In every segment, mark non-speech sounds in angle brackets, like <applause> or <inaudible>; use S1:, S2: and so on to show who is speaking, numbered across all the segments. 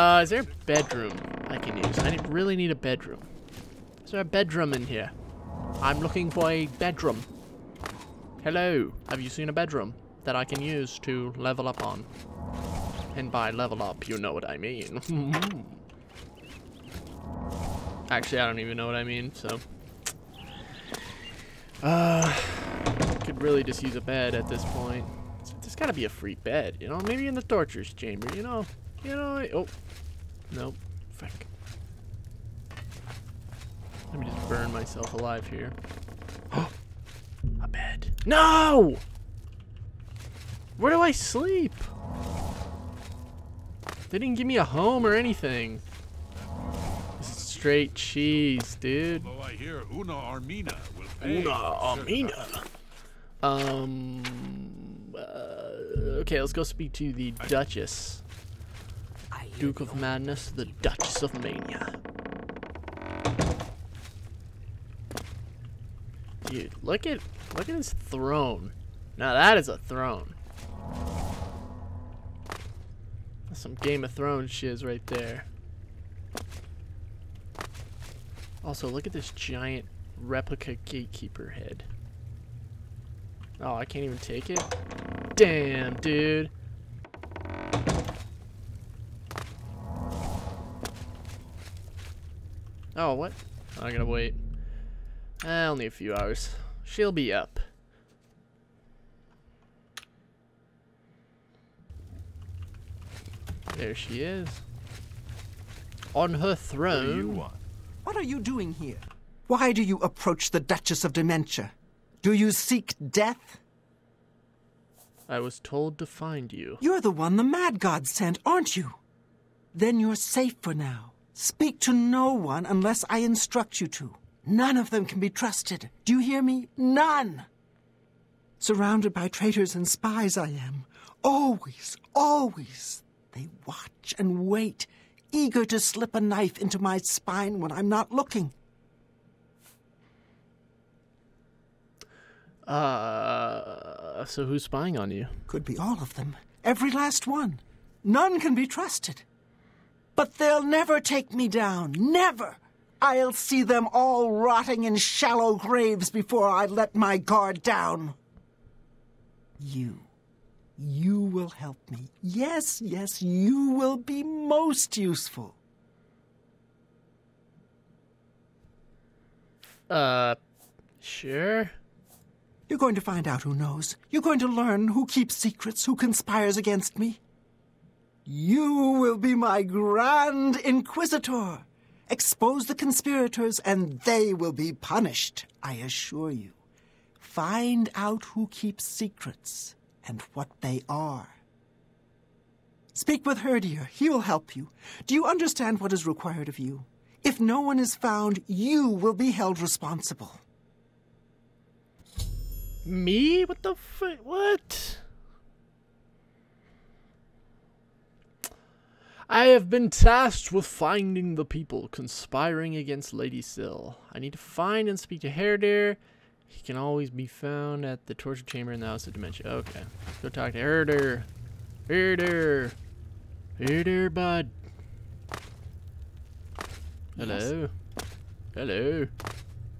S1: Uh, is there a bedroom I can use? I really need a bedroom. Is there a bedroom in here? I'm looking for a bedroom. Hello, have you seen a bedroom that I can use to level up on? And by level up, you know what I mean. <laughs> Actually, I don't even know what I mean, so. Uh, could really just use a bed at this point. There's gotta be a free bed, you know? Maybe in the torturer's chamber, you know? You know, I- oh. Nope. Fuck. Let me just burn myself alive here. Oh <gasps> a bed. No! Where do I sleep? They didn't give me a home or anything. This is straight cheese, dude.
S2: Although I hear Una Armina will pay.
S1: Una Armina. Um. Uh, okay, let's go speak to the Duchess. Duke of Madness, the Duchess of Mania. Dude, look at look at his throne. Now that is a throne. That's some Game of Thrones shiz right there. Also, look at this giant replica gatekeeper head. Oh, I can't even take it? Damn, dude. Oh, what? I gotta wait. Eh, only a few hours. She'll be up. There she is. On her
S2: What you
S1: throne.
S2: want?
S3: What are you doing here? Why do you approach the Duchess of Dementia? Do you seek death?
S1: I was told to find you.
S3: You're the one the Mad God sent, aren't you? Then you're safe for now. Speak to no one unless I instruct you to. None of them can be trusted. Do you hear me? None! Surrounded by traitors and spies, I am. Always, always. They watch and wait, eager to slip a knife into my spine when I'm not looking.
S1: Uh, so who's spying on you?
S3: Could be all of them. Every last one. None can be trusted. But they'll never take me down. Never. I'll see them all rotting in shallow graves before I let my guard down. You. You will help me. Yes, yes, you will be most useful.
S1: Uh, sure.
S3: You're going to find out who knows. You're going to learn who keeps secrets, who conspires against me. You will be my Grand Inquisitor. Expose the conspirators, and they will be punished, I assure you. Find out who keeps secrets and what they are. Speak with Herdier. He will help you. Do you understand what is required of you? If no one is found, you will be held responsible.
S1: Me? What the frick? What? I have been tasked with finding the people conspiring against Lady Syl. I need to find and speak to Herder. He can always be found at the torture chamber in the House of Dementia. Okay. Go talk to Herder. Herder. Herder, bud. Hello. Hello.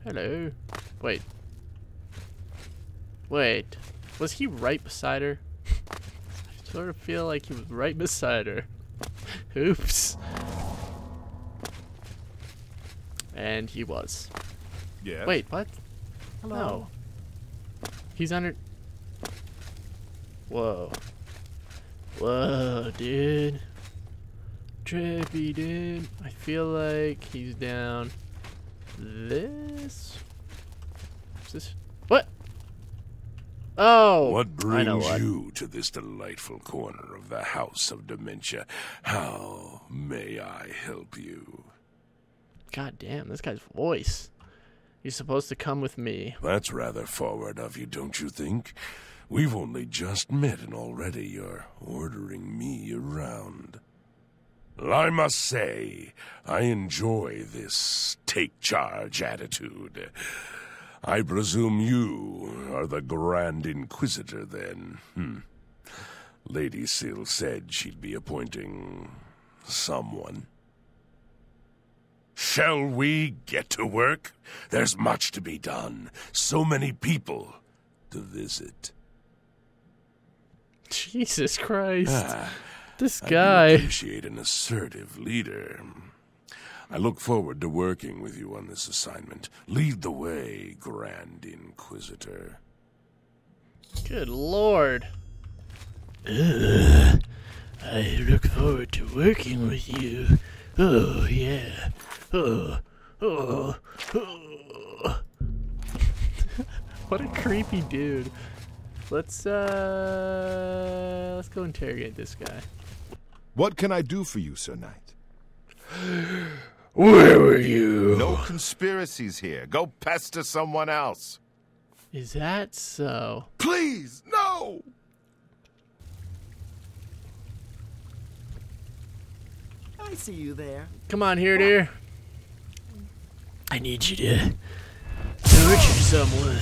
S1: Hello. Wait. Wait. Was he right beside her? <laughs> I sort of feel like he was right beside her. <laughs> Oops. And he was.
S2: Yeah.
S1: Wait, what? No. He's under. Whoa. Whoa, dude. Trippy, dude. I feel like he's down this. Is this. Oh!
S4: What
S1: I know
S4: brings
S1: what.
S4: you to this delightful corner of the House of Dementia? How may I help you?
S1: God damn, this guy's voice. You're supposed to come with me.
S4: That's rather forward of you, don't you think? We've only just met and already you're ordering me around. I must say, I enjoy this take charge attitude. I presume you are the Grand Inquisitor, then. Hmm. Lady Syl said she'd be appointing someone. Shall we get to work? There's much to be done. So many people to visit.
S1: Jesus Christ.
S4: Ah,
S1: this
S4: I
S1: guy.
S4: appreciate an assertive leader. I look forward to working with you on this assignment. Lead the way, Grand Inquisitor.
S1: Good lord. I look forward to working with you. Oh, yeah. Oh, oh, oh. what a creepy dude. Let's, uh, let's go interrogate this guy.
S5: What can I do for you, Sir Knight? <gasps>
S4: Where were you?
S5: No conspiracies here. Go pester someone else.
S1: Is that so?
S5: Please, no!
S3: I see you there.
S1: Come on here, dear. I need you to torture someone.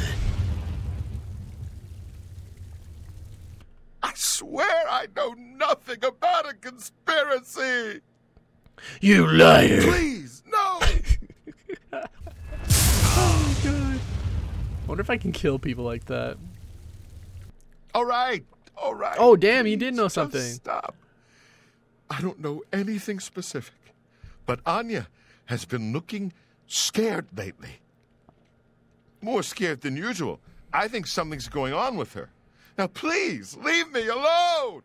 S5: I swear I know nothing about a conspiracy!
S1: You liar.
S5: Please, no! <laughs>
S1: Oh, God. wonder if I can kill people like that.
S5: all right, all right.
S1: Oh, damn, you did
S5: Please,
S1: know something.
S5: Stop. I don't know anything specific, but Anya has been looking scared lately. More scared than usual. I think something's going on with her. Now, please, leave me alone!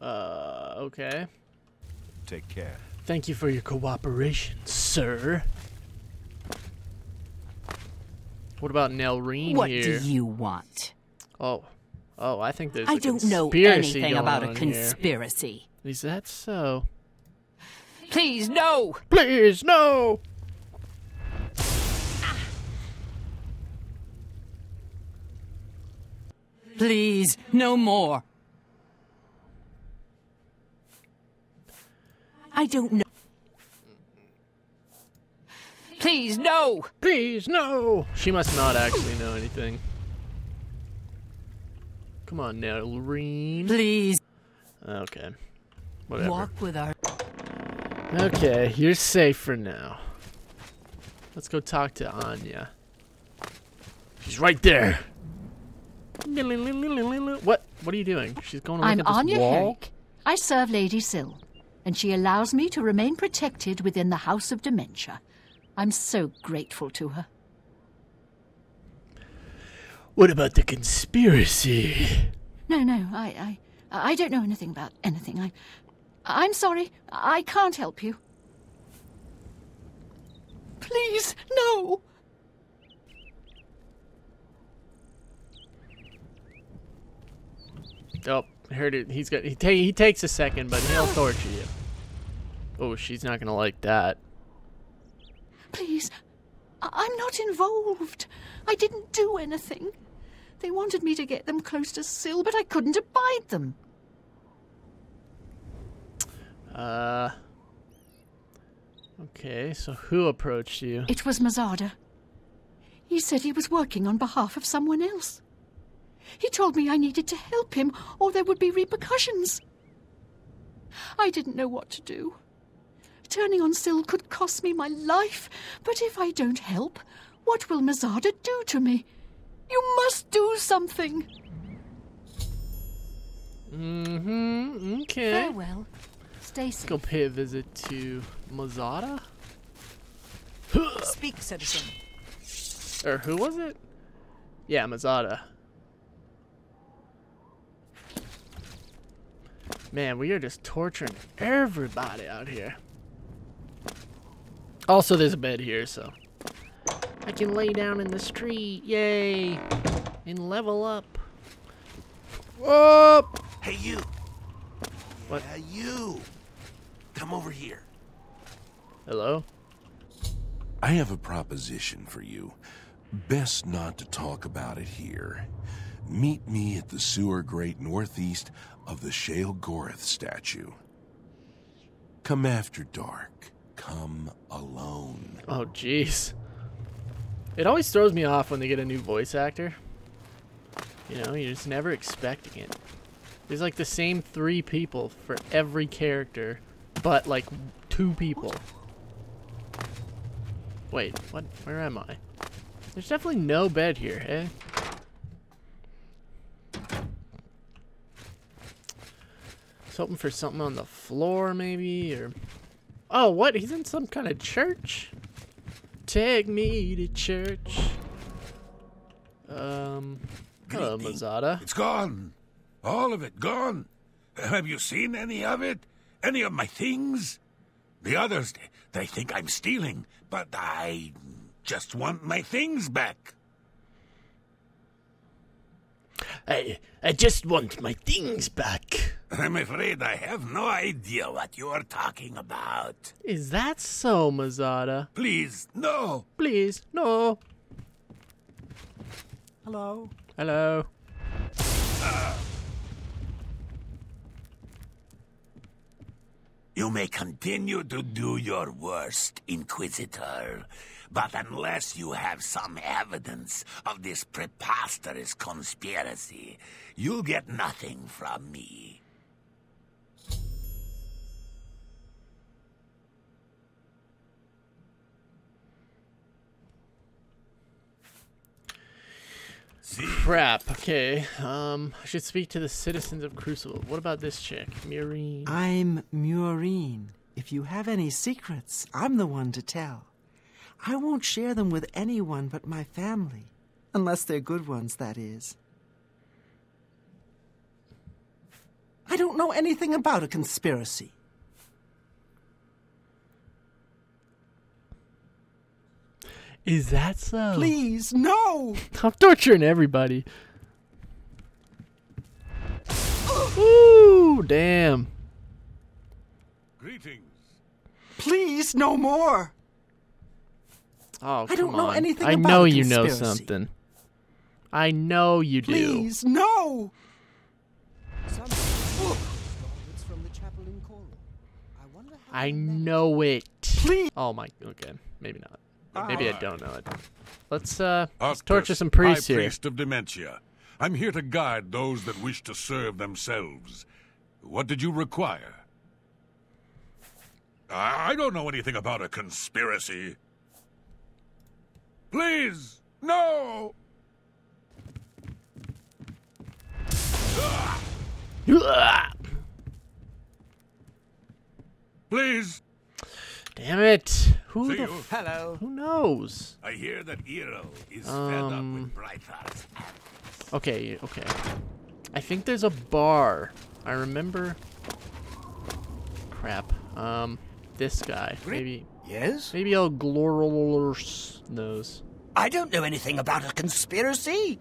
S1: Uh, okay.
S5: Take care.
S1: Thank you for your cooperation, sir. What about Nelrene
S6: What
S1: here?
S6: do you want?
S1: Oh, oh, I think there's.
S6: I
S1: a
S6: don't know anything about a conspiracy.
S1: Is that so?
S6: Please, no!
S1: Please, no.
S6: Please, no more. I don't know. Please, no!
S1: Please, no. She must not actually know anything. Come on, now, Nelrene.
S6: Please,
S1: Okay. Whatever.
S6: walk with our.
S1: Okay, you're safe for now. Let's go talk to Anya. She's right there. What? What are you doing? She's going to look
S7: I'm
S1: at this
S7: Anya
S1: wall.
S7: Herrick. I serve Lady Syl, and she allows me to remain protected within the House of Dementia. I'm so grateful to her.
S1: What about the conspiracy?
S7: No, no, I, I, I don't know anything about anything. I, I'm sorry. I can't help you. Please, no.
S1: Oh, I heard it. He's got. He, ta- he takes a second, but he'll torture you. Oh, she's not gonna like that.
S7: Please, I- I'm not involved. I didn't do anything. They wanted me to get them close to Syl, but I couldn't abide them.
S1: Uh. Okay, so who approached you?
S7: It was Mazadha. He said he was working on behalf of someone else. He told me I needed to help him or there would be repercussions. I didn't know what to do. Turning on Syl could cost me my life, but if I don't help, what will Mazadha do to me? You must do something.
S1: Mm-hmm. Okay.
S7: Farewell. Stay
S1: Let's
S7: safe.
S1: go pay a visit to Mazadha.
S6: Speak, citizen.
S1: Or who was it? Yeah, Mazadha. Man, we are just torturing everybody out here. Also, there's a bed here, so I can lay down in the street. Yay! And level up. Whoop!
S4: Hey, you.
S1: What?
S4: Yeah, you. Come over here.
S1: Hello?
S4: I have a proposition for you. Best not to talk about it here. Meet me at the sewer grate northeast of the Sheogorath statue. Come after dark. Come alone.
S1: Oh, jeez. It always throws me off when they get a new voice actor. You know, you're just never expecting it. There's like the same three people for every character, but like two people. Wait, what? Where am I? There's definitely no bed here, eh? Hoping for something on the floor, maybe, or... Oh, what? He's in some kind of church? Take me to church. Um... Hello,
S2: Greeting.
S1: Mazadha.
S2: It's gone. All of it gone. <laughs> Have you seen any of it? Any of my things? The others, they think I'm stealing, but I just want my things back.
S1: I, I just want my things back.
S2: I'm afraid I have no idea what you're talking about.
S1: Is that so, Mazadha?
S2: Please, no.
S1: Please, no.
S3: Hello?
S1: Hello.
S2: You may continue to do your worst, Inquisitor. But unless you have some evidence of this preposterous conspiracy, you'll get nothing from me.
S1: Crap. Okay. Um, I should speak to the citizens of Crucible. What about this chick, Muurine?
S3: I'm Muurine. If you have any secrets, I'm the one to tell. I won't share them with anyone but my family. Unless they're good ones, that is. I don't know anything about a conspiracy.
S1: Is that so?
S3: Please, no! <laughs>
S1: I'm torturing everybody. Ooh, damn.
S2: Greetings.
S3: Please, no more!
S1: Oh,
S3: I don't
S1: come
S3: know
S1: on.
S3: anything
S1: I
S3: about
S1: know you know something. I know you do.
S3: Please, no!
S1: I know it.
S3: Please.
S1: Oh my. Okay, maybe not. Maybe I don't know it. Let's uh, let's torture some priests
S2: High
S1: here.
S2: priest of dementia. I'm here to guide those that wish to serve themselves. What did you require? I I don't know anything about a conspiracy. Please, no! Please.
S1: Damn it! Who
S2: See
S1: the?
S2: you.
S1: F-
S3: Hello.
S1: who knows?
S2: I hear that Eero is fed up
S1: Um,
S2: with Brightheart's
S1: Okay, okay. I think there's a bar. I remember. Crap. Um, this guy. Maybe.
S8: Yes?
S1: Maybe I'll glorous knows.
S8: I don't know anything about a conspiracy.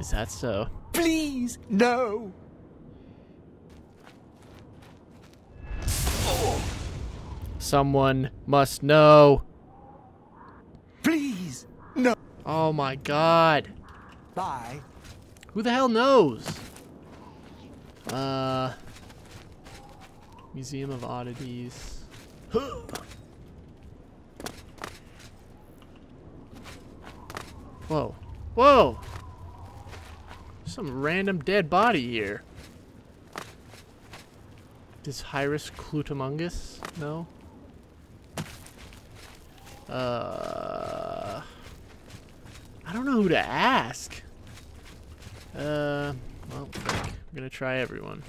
S1: Is that so?
S8: Please, no.
S1: Someone must know.
S8: Please, no.
S1: Oh my god.
S8: Bye.
S1: Who the hell knows? Uh. Museum of Oddities. Whoa. Whoa! Some random dead body here. Is Hyrus Clutamungus? No? Uh. I don't know who to ask. Uh, well, frick. I'm gonna try everyone.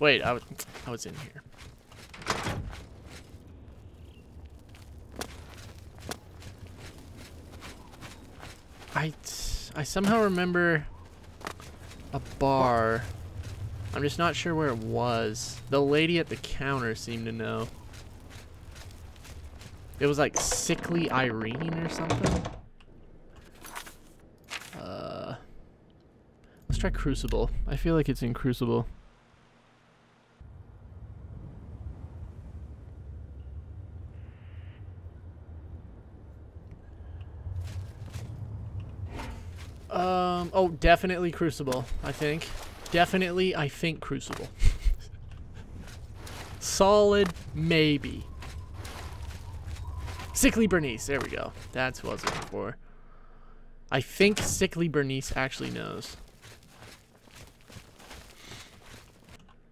S1: Wait, I was, I was in here. I, I somehow remember a bar. I'm just not sure where it was. The lady at the counter seemed to know. It was like Sickly Irene or something. Uh, let's try Crucible. I feel like it's in Crucible. Um, oh, definitely Crucible, I think. Definitely, I think Crucible. <laughs> Solid, maybe. Sickly Bernice. There we go. That's what I was looking for. I think Sickly Bernice actually knows.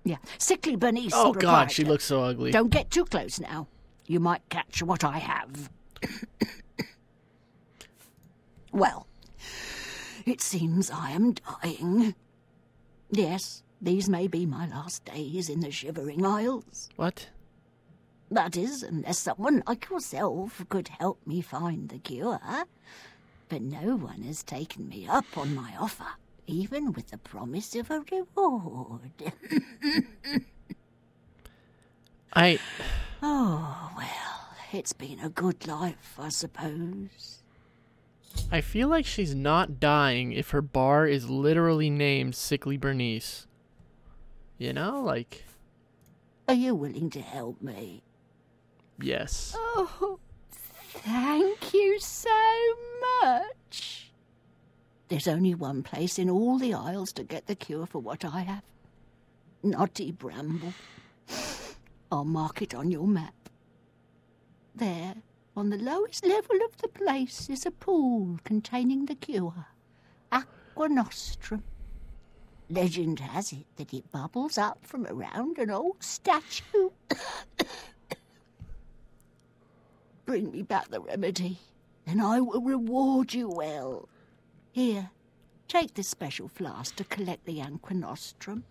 S7: Yeah, sickly Bernice.
S1: Oh God,
S7: replied,
S1: she looks so ugly.
S7: Don't get too close now. You might catch what I have. well, it seems I am dying. Yes, these may be my last days in the Shivering Isles.
S1: What?
S7: That is, unless someone like yourself could help me find the cure. But no one has taken me up on my offer, even with the promise of a reward.
S1: I. <sighs>
S7: oh, well, it's been a good life, I suppose.
S1: I feel like she's not dying if her bar is literally named Sickly Bernice. You know, like
S7: Are you willing to help me?
S1: Yes.
S7: Oh, thank you so much. There's only one place in all the Isles to get the cure for what I have. Knotty Bramble. I'll mark it on your map. There, on the lowest level of the place, is a pool containing the cure. Aqua Nostrum. Legend has it that it bubbles up from around an old statue. Bring me back the remedy, and I will reward you well. Here, take this special flask to collect the Aqua Nostrum.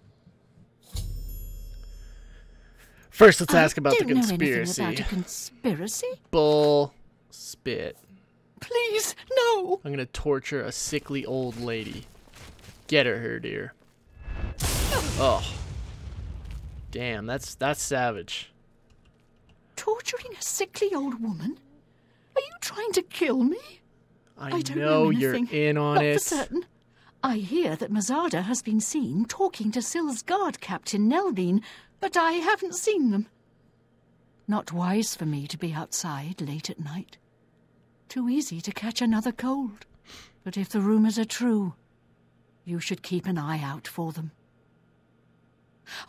S1: First, let's ask about the
S7: don't know anything
S1: conspiracy.
S7: about a conspiracy?
S1: Bull spit.
S7: Please, no!
S1: I'm gonna torture a sickly old lady. Get her, here, dear. Oh. Damn, that's that's savage.
S7: Torturing a sickly old woman? Are you trying to kill me?
S1: I,
S7: I don't
S1: know,
S7: know
S1: you're
S7: anything.
S1: in on
S7: Not
S1: it.
S7: for certain. I hear that Mazadha has been seen talking to Syl's guard captain Nelrene, but I haven't seen them. Not wise for me to be outside late at night. Too easy to catch another cold. But if the rumors are true, you should keep an eye out for them.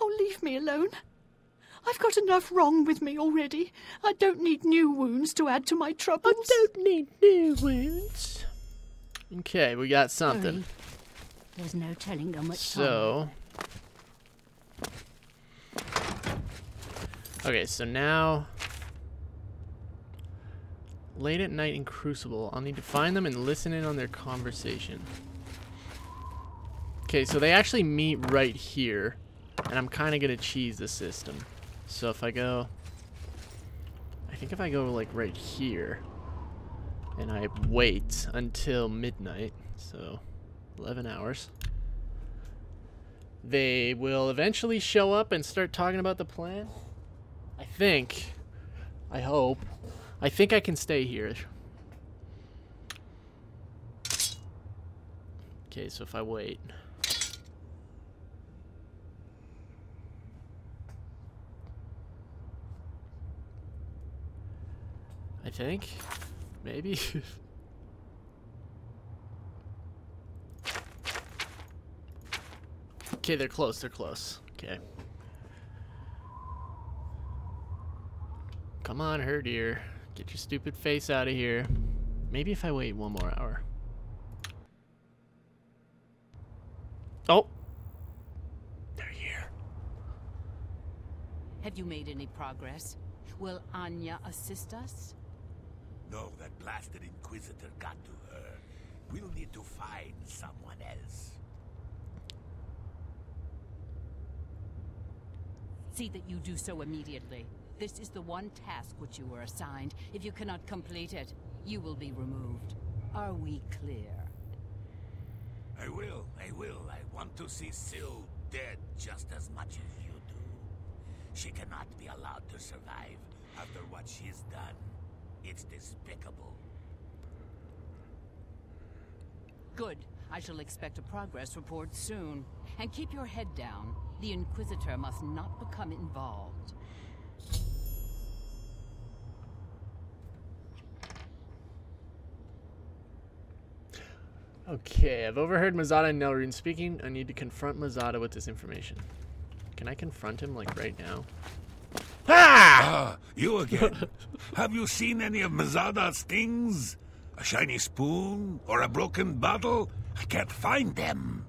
S7: Oh, leave me alone. I've got enough wrong with me already. I don't need new wounds to add to my troubles. I don't
S1: need new wounds. Okay, we got something.
S7: There's no telling how much
S1: So. Okay, so now. Late at night in Crucible. I'll need to find them and listen in on their conversation. Okay, so they actually meet right here. And I'm kind of going to cheese the system. So if I go. I think if I go, like, right here. And I wait until midnight. So 11 hours. They will eventually show up and start talking about the plan. I think. I hope. I think I can stay here. Okay, so if I wait. I think. Maybe. <laughs> okay, they're close. They're close. Okay. Come on, her dear. Get your stupid face out of here. Maybe if I wait one more hour. Oh. They're here.
S6: Have you made any progress? Will Anya assist us?
S2: No, that blasted Inquisitor got to her. We'll need to find someone else.
S6: See that you do so immediately. This is the one task which you were assigned. If you cannot complete it, you will be removed. Are we clear?
S2: I will, I will. I want to see Syl dead just as much as you do. She cannot be allowed to survive after what she's done. It's despicable.
S6: Good. I shall expect a progress report soon. And keep your head down. The Inquisitor must not become involved.
S1: Okay, I've overheard Mazadha and Nelrene speaking. I need to confront Mazadha with this information. Can I confront him, like, right now?
S2: Ah, you again. <laughs> Have you seen any of Mazadha's things? A shiny spoon or a broken bottle? I can't find them.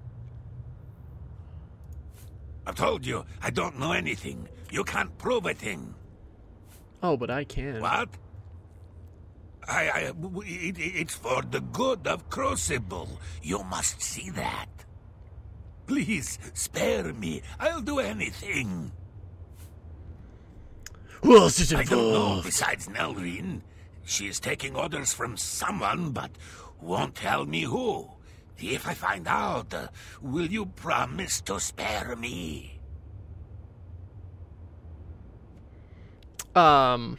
S2: I've told you, I don't know anything. You can't prove a thing.
S1: Oh, but I can.
S2: What? I, I, w- it, it's for the good of Crucible. You must see that. Please, spare me. I'll do anything.
S1: Who else is
S2: I don't know
S1: involved?
S2: besides Nelrene. She is taking orders from someone, but won't tell me who. If I find out, uh, will you promise to spare me?
S1: Um,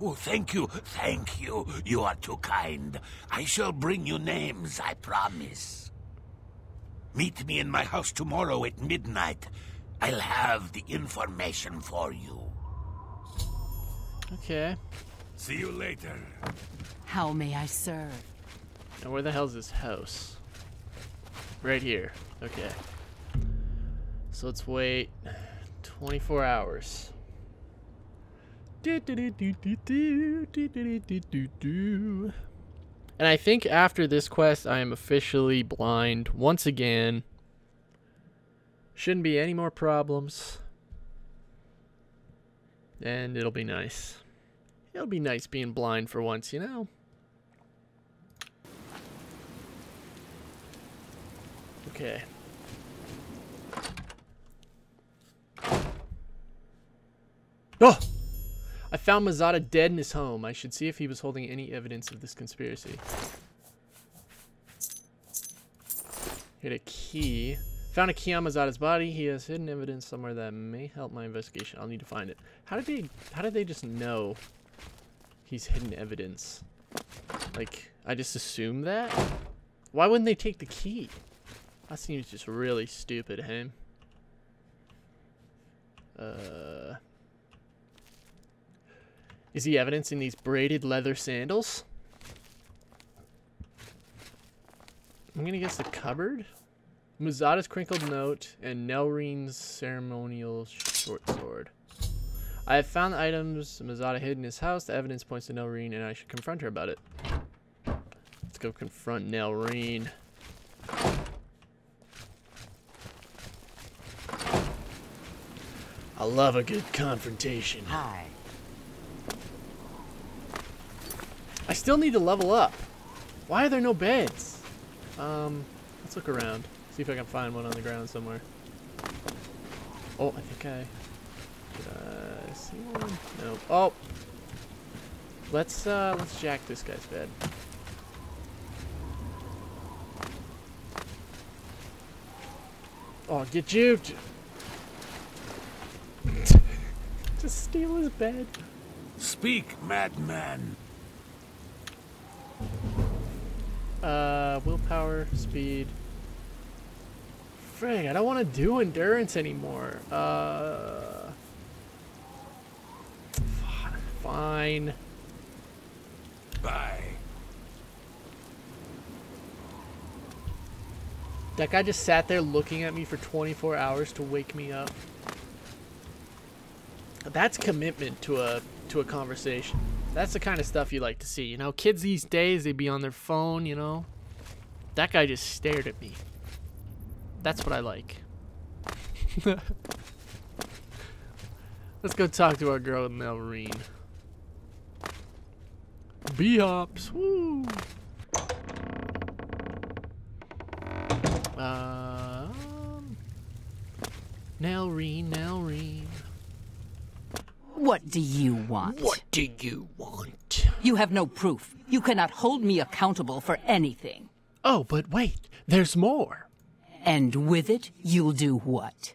S2: Oh, thank you, thank you. You are too kind. I shall bring you names, I promise. Meet me in my house tomorrow at midnight. I'll have the information for you.
S1: Okay.
S2: See you later.
S6: How may I serve?
S1: Now where the hell's this house? Right here. Okay. So let's wait 24 hours. And I think after this quest, I am officially blind once again. Shouldn't be any more problems. And it'll be nice. It'll be nice being blind for once, you know? Okay. Oh! I found Mazadha dead in his home. I should see if he was holding any evidence of this conspiracy. Hit a key. Found a key on Mazadha's body. He has hidden evidence somewhere that may help my investigation. I'll need to find it. How did they how did they just know he's hidden evidence? Like, I just assume that? Why wouldn't they take the key? That seems just really stupid, hey? Uh, is he evidencing these braided leather sandals? I'm gonna guess the cupboard. Mazadha's crinkled note and Nelrene's ceremonial short sword. I have found the items Mazadha hid in his house. The evidence points to Nelrene, and I should confront her about it. Let's go confront Nelrene. I love a good confrontation.
S8: Hi.
S1: I still need to level up. Why are there no beds? Um, let's look around. See if I can find one on the ground somewhere. Oh, I think I... Did I see one? No. Oh! Let's, uh, let's jack this guy's bed. Oh, get juked! <laughs> Just steal his bed.
S2: Speak, madman.
S1: Uh, willpower, speed. Frig, I don't want to do endurance anymore. Uh, fine.
S2: Bye.
S1: That guy just sat there looking at me for 24 hours to wake me up. That's commitment to a to a conversation. That's the kind of stuff you like to see. You know, kids these days they'd be on their phone. You know, that guy just stared at me. That's what I like. <laughs> Let's go talk to our girl Melrine. B hops. Woo. Um. Nelrene, Nelrene.
S6: What do you want?
S1: What do you want?
S6: You have no proof. You cannot hold me accountable for anything.
S1: Oh, but wait, there's more.
S6: And with it, you'll do what?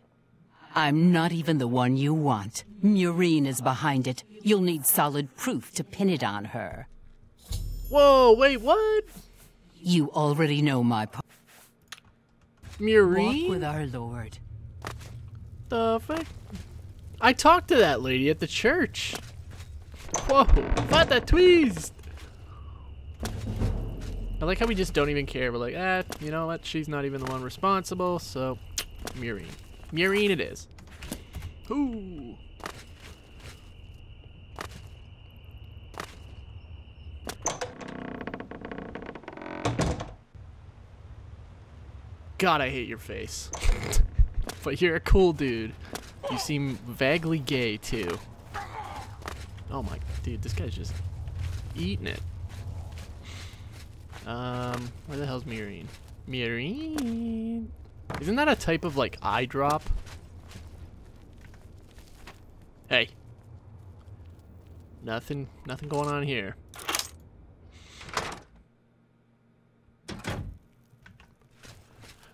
S6: I'm not even the one you want. Muurine is behind it. You'll need solid proof to pin it on her.
S1: Whoa, wait, what?
S6: You already know my part. Walk with our Lord.
S1: the fuck? I talked to that lady at the church. Whoa, what a twist! I like how we just don't even care. We're like, eh, you know what? She's not even the one responsible, so Muurine. Muurine it is. Ooh. God, I hate your face. <laughs> but you're a cool dude. You seem vaguely gay, too. Oh my, dude, this guy's just eating it. Um, where the hell's Mirene? Mirene? Isn't that a type of like eye drop? Hey. Nothing, nothing going on here.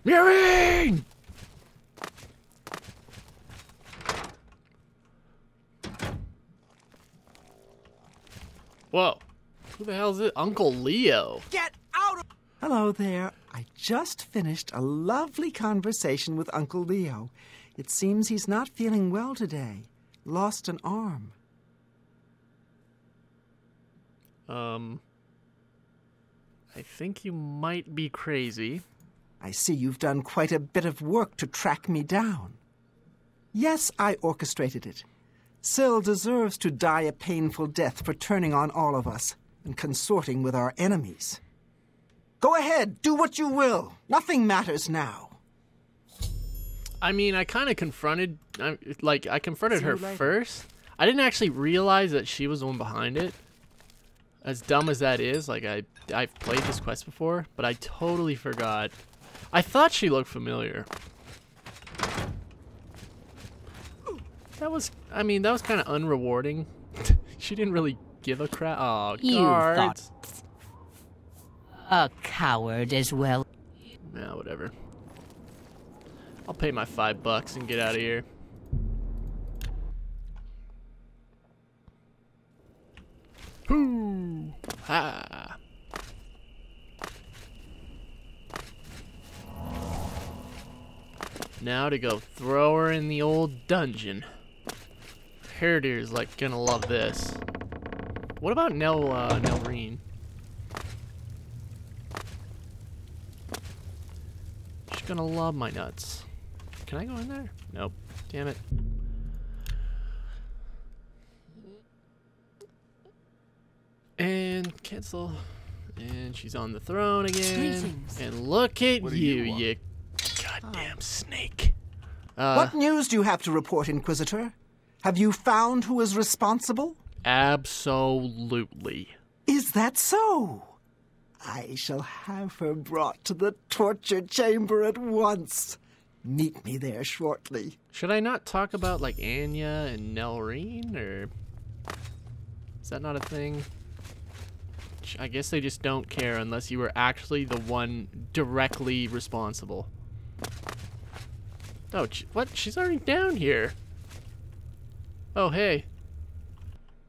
S1: Mirene! Whoa. Who the hell is it? Uncle Leo.
S8: Get.
S3: Hello there. I just finished a lovely conversation with Uncle Leo. It seems he's not feeling well today. Lost an arm.
S1: Um. I think you might be crazy.
S3: I see you've done quite a bit of work to track me down. Yes, I orchestrated it. Syl deserves to die a painful death for turning on all of us and consorting with our enemies. Go ahead, do what you will. Nothing matters now.
S1: I mean, I kind of confronted, like, I confronted her
S3: later.
S1: first. I didn't actually realize that she was the one behind it. As dumb as that is, like, I, I've played this quest before, but I totally forgot. I thought she looked familiar. That was, I mean, that was kind of unrewarding. <laughs> she didn't really give a crap. Oh,
S6: You
S1: guards.
S6: A coward as well.
S1: Nah, whatever. I'll pay my five bucks and get out of here. Hoo! Ha! Now to go throw her in the old dungeon. Herdier's like gonna love this. What about Nell, uh, Nelrene? She's gonna love my nuts. Can I go in there? Nope. Damn it. And cancel. And she's on the throne again.
S7: Greetings.
S1: And look at
S5: What
S1: you,
S5: you
S1: you goddamn snake. Uh,
S3: what news do you have to report, Inquisitor? Have you found who is responsible?
S1: Absolutely.
S3: Is that so? I shall have her brought to the torture chamber at once. Meet me there shortly.
S1: Should I not talk about like Anya and Nelrene, or is that not a thing? I guess they just don't care unless you were actually the one directly responsible. Oh, what? She's already down here. Oh, hey.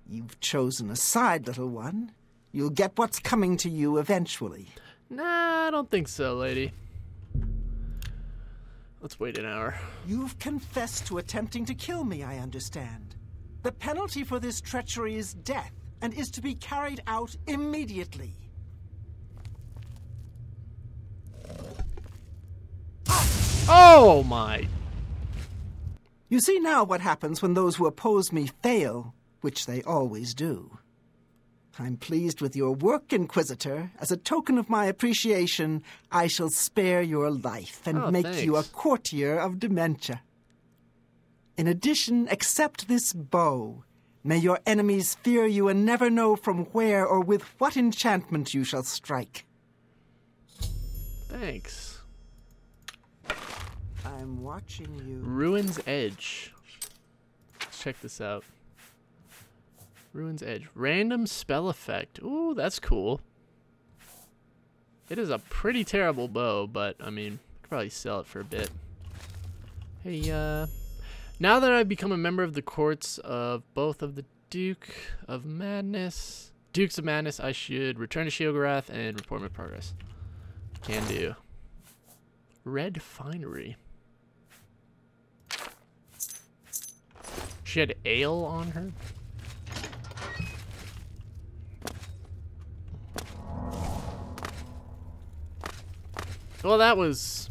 S3: You've chosen a side, little one. You'll get what's coming to you eventually.
S1: Nah, I don't think so, lady. Let's wait an hour.
S3: You've confessed to attempting to kill me, I understand. The penalty for this treachery is death and is to be carried out immediately.
S1: Oh my!
S3: You see now what happens when those who oppose me fail, which they always do. I'm pleased with your work, Inquisitor. As a token of my appreciation, I shall spare your life and
S1: Oh,
S3: make you a courtier of dementia. In addition, accept this bow. May your enemies fear you and never know from where or with what enchantment you shall strike.
S1: Thanks.
S3: I'm watching you.
S1: Ruin's Edge. Let's check this out. Ruin's Edge. Random spell effect. Ooh, that's cool. It is a pretty terrible bow, but I mean, I could probably sell it for a bit. Hey, uh, now that I've become a member of the courts of both of the Duke of Madness, Dukes of Madness, I should return to Sheogorath and report my progress. Can do. Red Finery. She had ale on her? Well, that was.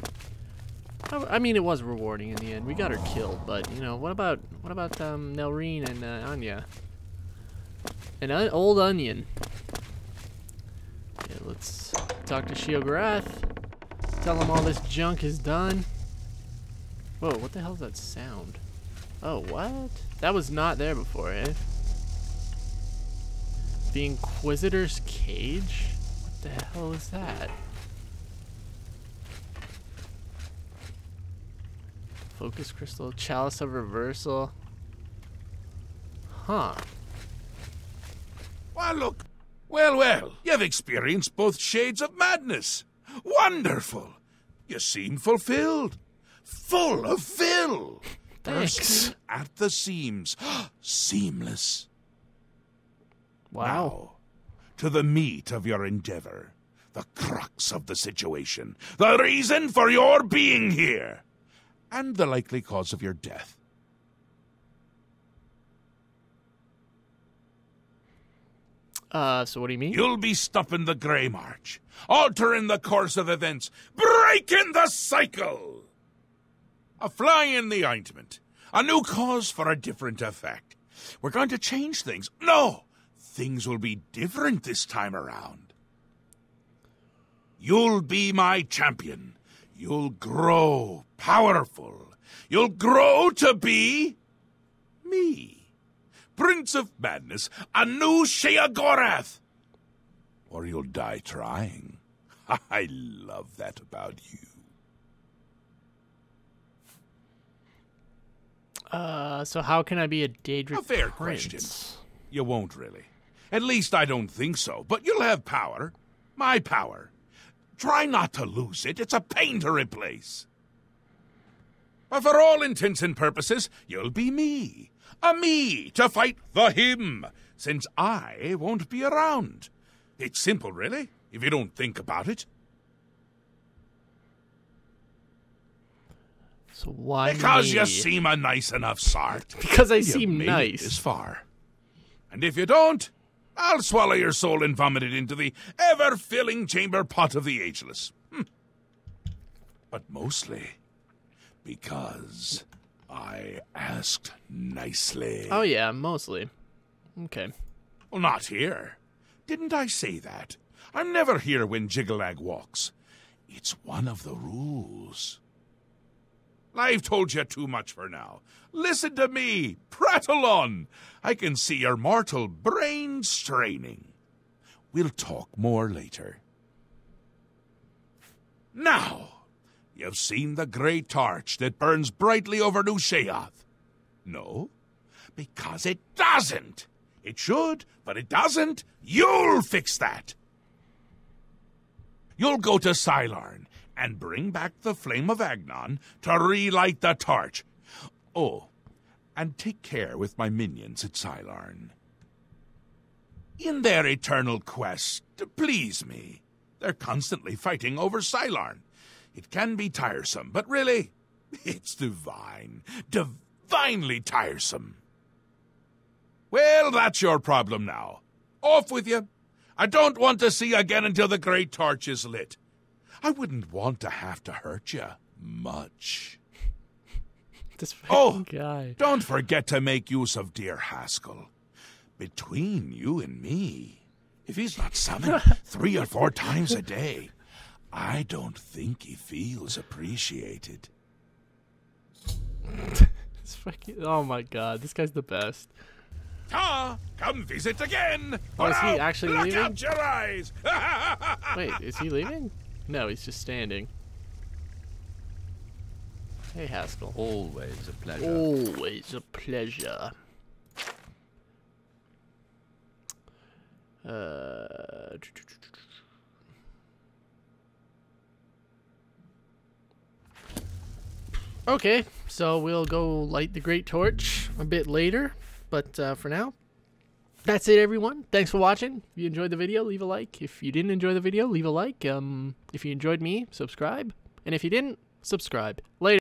S1: I mean, it was rewarding in the end. We got her killed, but you know, what about what about um, Nelrene and uh, Anya? An un- old onion. Okay, let's talk to Sheogorath. Tell him all this junk is done. Whoa, what the hell is that sound? Oh, what? That was not there before, eh? The Inquisitor's Cage? What the hell is that? Focus Crystal, Chalice of Reversal. Huh.
S9: Why, look. Well, well, you've experienced both shades of madness. Wonderful. You seem fulfilled. Full of fill. <laughs>
S1: Thanks.
S9: At the seams. <gasps> Seamless.
S1: Wow.
S9: Now, to the meat of your endeavor. The crux of the situation. The reason for your being here. And the likely cause of your death.
S1: Uh, so what do you mean?
S9: You'll be stopping the Grey March, altering the course of events, breaking the cycle. A fly in the ointment, a new cause for a different effect. We're going to change things. No, things will be different this time around. You'll be my champion. You'll grow powerful. You'll grow to be me. Prince of Madness, a new Sheogorath. Or you'll die trying. <laughs> I love that about you.
S1: Uh, so how can I be a Daedric
S9: A fair
S1: prince?
S9: question. You won't really. At least I don't think so. But you'll have power. My power. Try not to lose it. It's a pain to replace. But for all intents and purposes, you'll be me. A me to fight the him, since I won't be around. It's simple, really, if you don't think about it.
S1: So why
S9: Because
S1: me?
S9: you seem a nice enough sort. <laughs>
S1: Because I
S9: You
S1: seem nice.
S9: This far. And if you don't, I'll swallow your soul and vomit it into the ever filling chamber pot of the ageless. Hmm. But mostly because I asked nicely.
S1: Oh yeah, mostly. Okay.
S9: Well, not here. Didn't I say that? I'm never here when Jyggalag walks. It's one of the rules. I've told you too much for now. Listen to me. Prattle on. I can see your mortal brain straining. We'll talk more later. Now, you've seen the great torch that burns brightly over New Sheoth. No, because it doesn't. It should, but it doesn't. You'll fix that. You'll go to Cylarne and bring back the flame of Agnon to relight the torch. Oh, and take care with my minions at Cylarne. In their eternal quest to please me, they're constantly fighting over Cylarne. It can be tiresome, but really, it's divine. Divinely tiresome. Well, that's your problem now. Off with you. I don't want to see you again until the great torch is lit. I wouldn't want to have to hurt you much. <laughs>
S1: This
S9: Oh.
S1: guy.
S9: Don't forget to make use of dear Haskill. Between you and me, if he's not summoned <laughs> three or four times a day, I don't think he feels appreciated. <laughs>
S1: This. Oh my god, this guy's the best.
S9: Ah, come visit again.
S1: Oh, is he actually
S9: look
S1: leaving?
S9: out your eyes.
S1: Wait, is he leaving? No, he's just standing. Hey Haskill.
S10: Always a pleasure.
S1: Always a pleasure. Uh, okay, so we'll go light the Great Torch a bit later, but uh, for now, that's it, everyone. Thanks for watching. If you enjoyed the video, leave a like. If you didn't enjoy the video, leave a like. Um, if you enjoyed me, subscribe, and if you didn't, subscribe. Later.